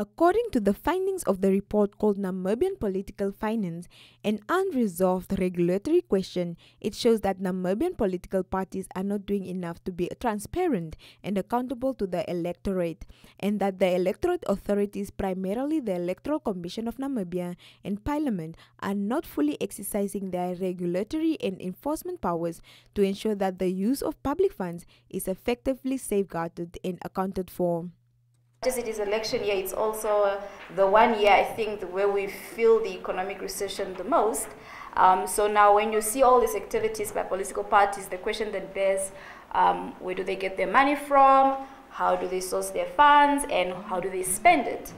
According to the findings of the report called Namibian Political Finance, an unresolved regulatory question, it shows that Namibian political parties are not doing enough to be transparent and accountable to the electorate, and that the electorate authorities, primarily the Electoral Commission of Namibia and Parliament, are not fully exercising their regulatory and enforcement powers to ensure that the use of public funds is effectively safeguarded and accounted for. As it is election year, it's also uh, the one year I think where we feel the economic recession the most. Um, so now when you see all these activities by political parties, the question then bears, um, where do they get their money from? How do they source their funds? And how do they spend it?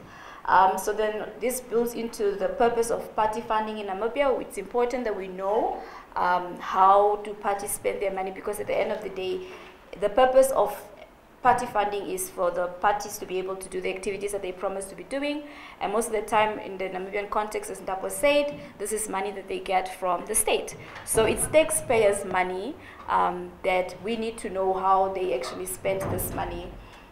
Um, so then this builds into the purpose of party funding in Namibia. It's important that we know um, how do parties spend their money because at the end of the day, the purpose of party funding is for the parties to be able to do the activities that they promise to be doing. And most of the time in the Namibian context, as Ndapo said, this is money that they get from the state. So it's taxpayers' money um, that we need to know how they actually spend this money.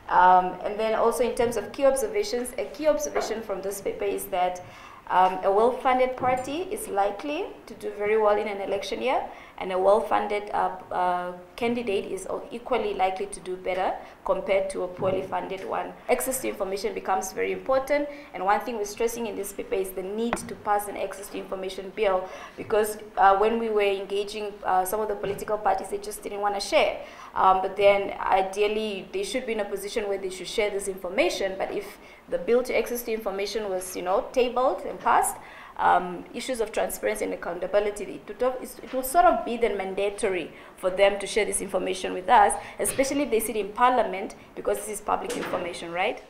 Um, and then also in terms of key observations, a key observation from this paper is that um, a well-funded party is likely to do very well in an election year, and a well-funded uh, uh, candidate is equally likely to do better compared to a poorly funded one. Access to information becomes very important, and one thing we're stressing in this paper is the need to pass an access to information bill, because uh, when we were engaging uh, some of the political parties, they just didn't want to share. Um, but then ideally, they should be in a position where they should share this information, but if the bill to access to information was, you know, tabled and passed, um, issues of transparency and accountability, it, it will sort of be then mandatory for them to share this information with us, especially if they sit in parliament, because this is public information, right?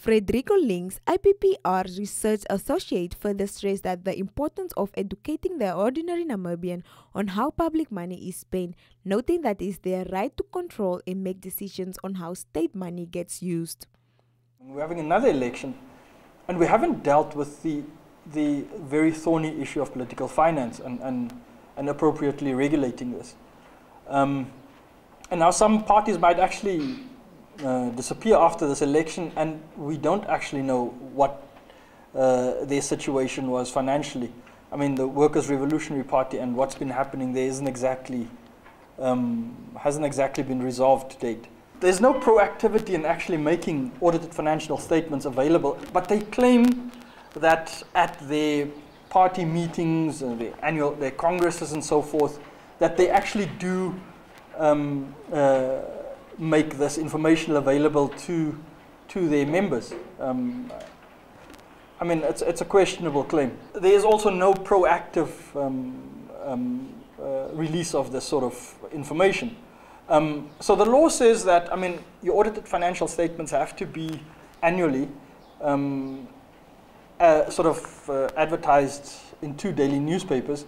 Frederico Links, IPPR Research Associate, further stressed that the importance of educating the ordinary Namibian on how public money is spent, noting that it is their right to control and make decisions on how state money gets used. We're having another election, and we haven't dealt with the, the very thorny issue of political finance and, and, and appropriately regulating this. Um, and now some parties might actually uh, disappear after this election, and we don't actually know what uh, their situation was financially. I mean, the Workers' Revolutionary Party and what's been happening there isn't exactly, um, hasn't exactly been resolved to date. There's no proactivity in actually making audited financial statements available, but they claim that at their party meetings, and their annual, their congresses and so forth, that they actually do um, uh, make this information available to, to their members. Um, I mean, it's, it's a questionable claim. There is also no proactive um, um uh, release of this sort of information. Um, so the law says that, I mean, your audited financial statements have to be annually um, uh, sort of uh, advertised in two daily newspapers.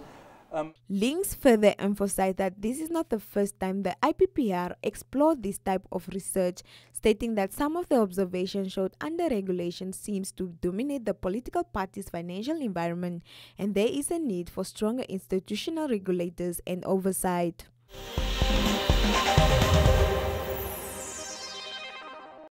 Um, Links further emphasize that this is not the first time the IPPR explored this type of research, stating that some of the observations showed under regulation seems to dominate the political party's financial environment, and there is a need for stronger institutional regulators and oversight. Música